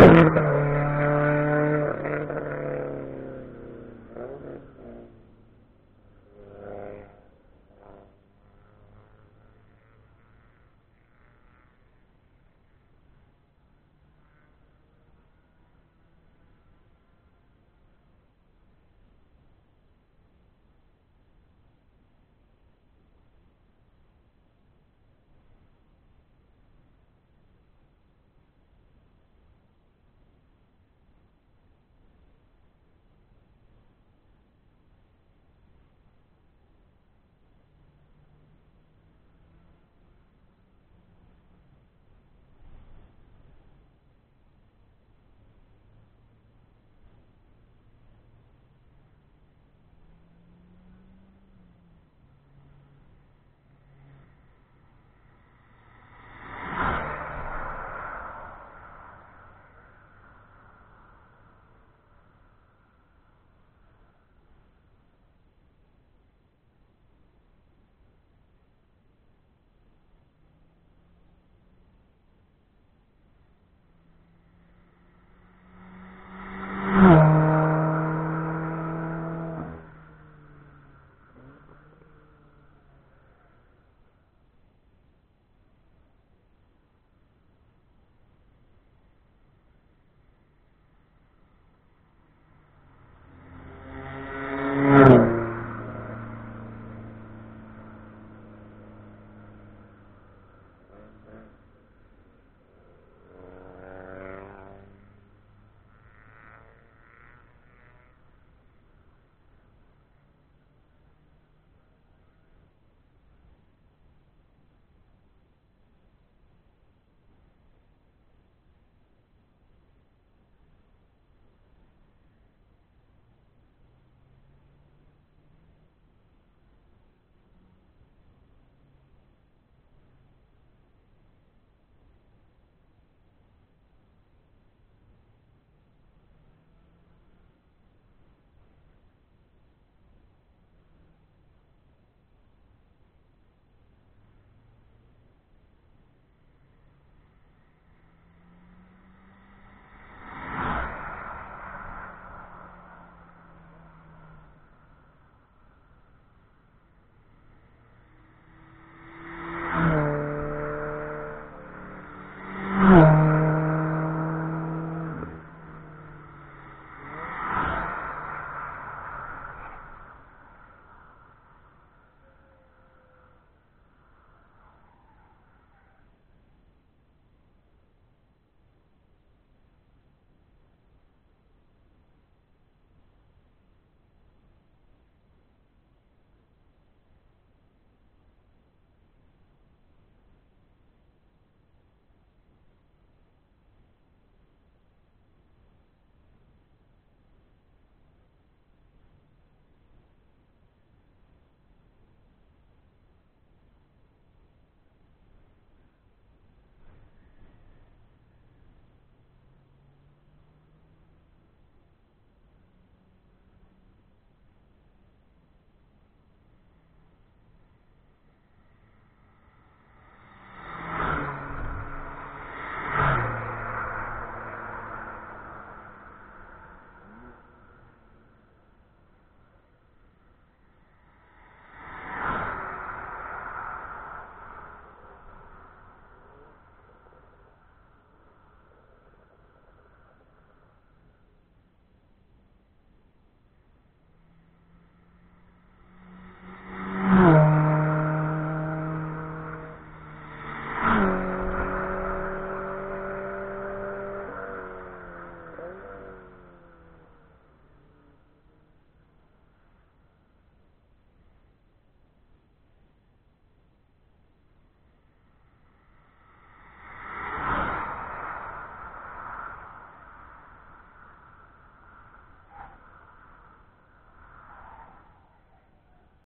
Iya, iya, Brrr.